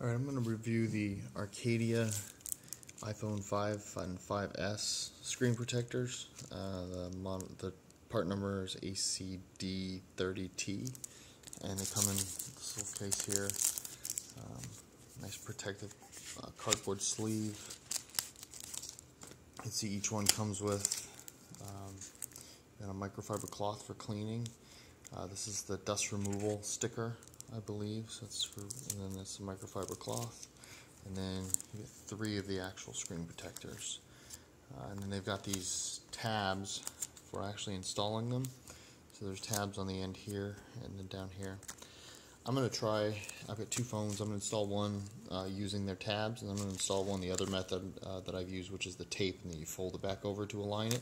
Alright, I'm going to review the Arcadia iPhone 5 and 5S screen protectors. Uh, the, the part number is ACD30T, and they come in this little case here. Um, nice protective uh, cardboard sleeve. You can see each one comes with um, a microfiber cloth for cleaning. Uh, this is the dust removal sticker I believe. So it's for, and then it's a microfiber cloth, and then you get three of the actual screen protectors. Uh, and then they've got these tabs for actually installing them. So there's tabs on the end here and then down here. I'm going to try, I've got two phones, I'm going to install one uh, using their tabs, and I'm going to install one the other method uh, that I've used, which is the tape, and then you fold it back over to align it.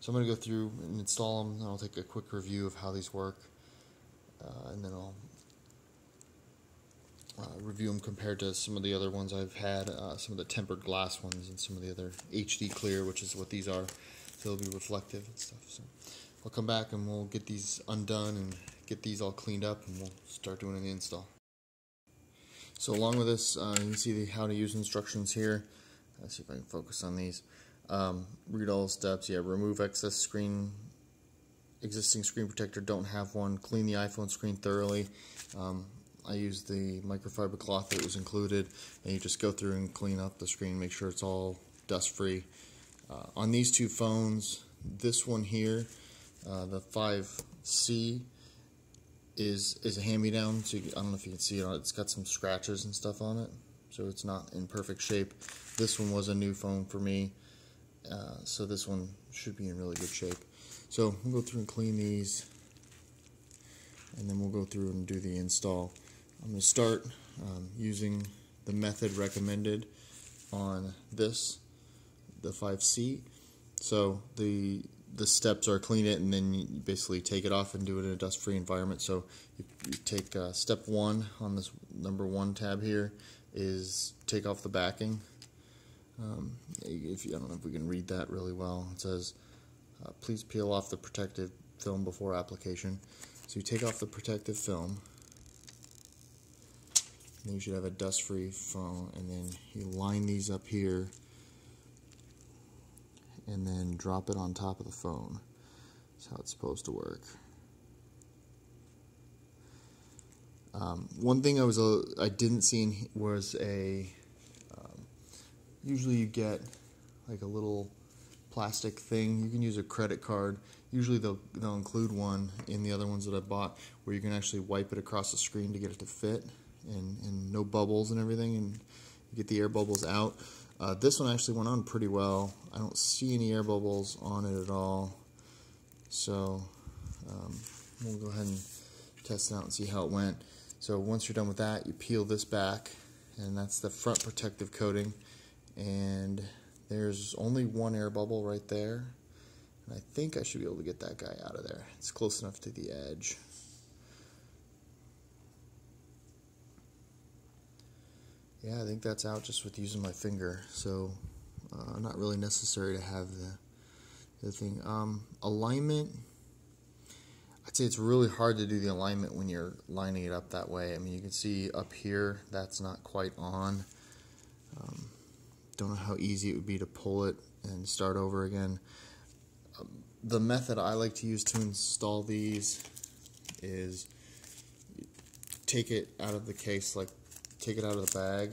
So I'm going to go through and install them, and I'll take a quick review of how these work, uh, and then I'll uh, review them compared to some of the other ones I've had, uh, some of the tempered glass ones, and some of the other HD clear, which is what these are. So they'll be reflective and stuff. So I'll come back and we'll get these undone and get these all cleaned up, and we'll start doing the install. So along with this, uh, you can see the how to use instructions here. Let's see if I can focus on these. Um, read all steps. Yeah, remove excess screen existing screen protector don't have one clean the iphone screen thoroughly um, I used the microfiber cloth that was included and you just go through and clean up the screen make sure it's all dust free uh, on these two phones this one here uh, the 5C is is a hand-me-down so you, I don't know if you can see it it's got some scratches and stuff on it so it's not in perfect shape. This one was a new phone for me uh, so this one should be in really good shape. So we'll go through and clean these and then we'll go through and do the install I'm going to start um, using the method recommended on this, the 5C. So the the steps are clean it and then you basically take it off and do it in a dust-free environment. So you, you take uh, step one on this number one tab here is take off the backing. Um, if you, I don't know if we can read that really well. It says, uh, please peel off the protective film before application. So you take off the protective film then you should have a dust-free phone, and then you line these up here, and then drop it on top of the phone. That's how it's supposed to work. Um, one thing I was a, I didn't see in, was a um, usually you get like a little plastic thing. You can use a credit card. Usually they'll they'll include one in the other ones that I bought where you can actually wipe it across the screen to get it to fit and, and no bubbles and everything, and you get the air bubbles out. Uh, this one actually went on pretty well. I don't see any air bubbles on it at all. So um, we'll go ahead and test it out and see how it went. So once you're done with that, you peel this back, and that's the front protective coating. And there's only one air bubble right there. And I think I should be able to get that guy out of there. It's close enough to the edge. Yeah, I think that's out just with using my finger. So, uh, not really necessary to have the, the thing. Um, alignment, I'd say it's really hard to do the alignment when you're lining it up that way. I mean, you can see up here, that's not quite on. Um, don't know how easy it would be to pull it and start over again. Um, the method I like to use to install these is take it out of the case like take it out of the bag.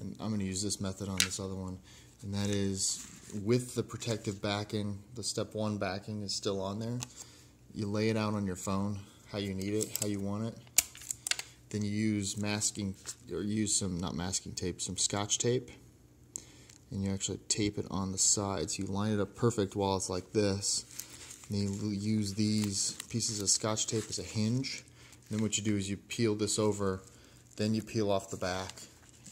And I'm going to use this method on this other one. And that is with the protective backing, the step one backing is still on there. You lay it out on your phone how you need it, how you want it. Then you use masking, or use some, not masking tape, some scotch tape. And you actually tape it on the sides. You line it up perfect while it's like this. And you use these pieces of scotch tape as a hinge then what you do is you peel this over, then you peel off the back,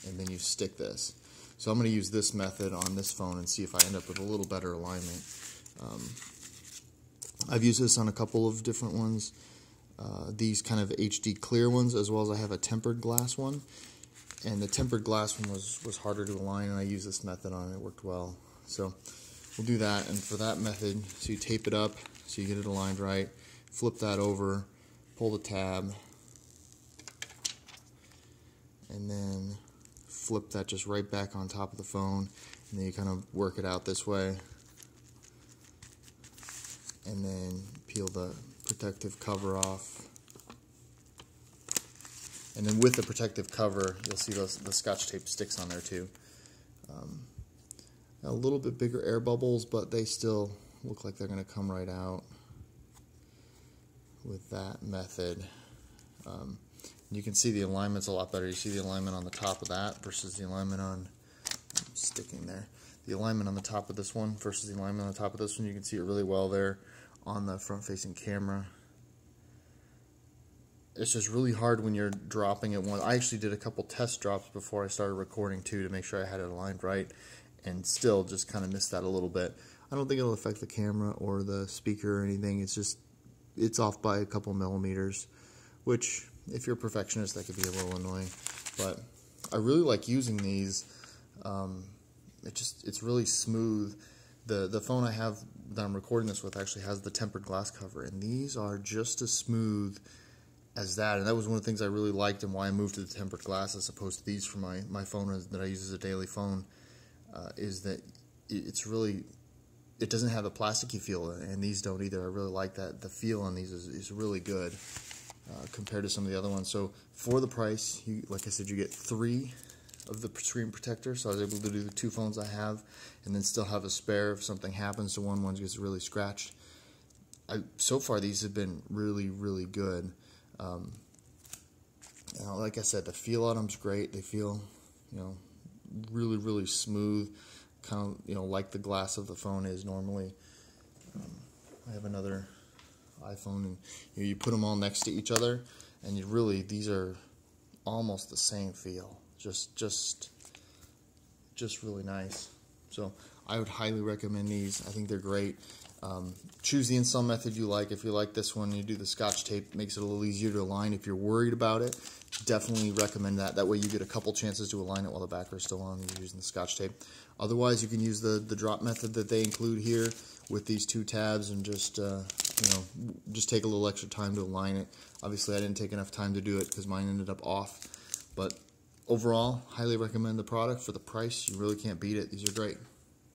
and then you stick this. So I'm going to use this method on this phone and see if I end up with a little better alignment. Um, I've used this on a couple of different ones. Uh, these kind of HD clear ones, as well as I have a tempered glass one. And the tempered glass one was, was harder to align, and I used this method on it. It worked well. So we'll do that. And for that method, so you tape it up so you get it aligned right, flip that over, pull the tab, and then flip that just right back on top of the phone and then you kind of work it out this way. And then peel the protective cover off. And then with the protective cover you'll see the scotch tape sticks on there too. Um, a little bit bigger air bubbles but they still look like they're going to come right out with that method um, you can see the alignment's a lot better. You see the alignment on the top of that versus the alignment on sticking there. The alignment on the top of this one versus the alignment on the top of this one, you can see it really well there on the front-facing camera. It's just really hard when you're dropping it one. I actually did a couple test drops before I started recording too to make sure I had it aligned right and still just kind of missed that a little bit. I don't think it'll affect the camera or the speaker or anything. It's just, it's off by a couple millimeters, which if you're a perfectionist, that could be a little annoying. But I really like using these. Um, it just it's really smooth. The the phone I have that I'm recording this with actually has the tempered glass cover, and these are just as smooth as that. And that was one of the things I really liked and why I moved to the tempered glass as opposed to these for my my phone that I use as a daily phone. Uh, is that it's really it doesn't have the plasticky feel, and these don't either. I really like that. The feel on these is, is really good uh, compared to some of the other ones. So for the price, you, like I said, you get three of the screen protector. So I was able to do the two phones I have and then still have a spare if something happens to one, one gets really scratched. I, so far, these have been really, really good. Um, you know, like I said, the feel on them's great. They feel, you know, really, really smooth, kind of, you know, like the glass of the phone is normally. Um, I have another iPhone, and you, know, you put them all next to each other, and you really these are almost the same feel. Just just just really nice. So I would highly recommend these. I think they're great. Um, choose the install method you like. If you like this one, you do the scotch tape. Makes it a little easier to align. If you're worried about it, definitely recommend that. That way you get a couple chances to align it while the backer is still on using the scotch tape. Otherwise, you can use the, the drop method that they include here with these two tabs and just, uh, you know, just take a little extra time to align it. Obviously, I didn't take enough time to do it because mine ended up off. But overall, highly recommend the product for the price. You really can't beat it. These are great.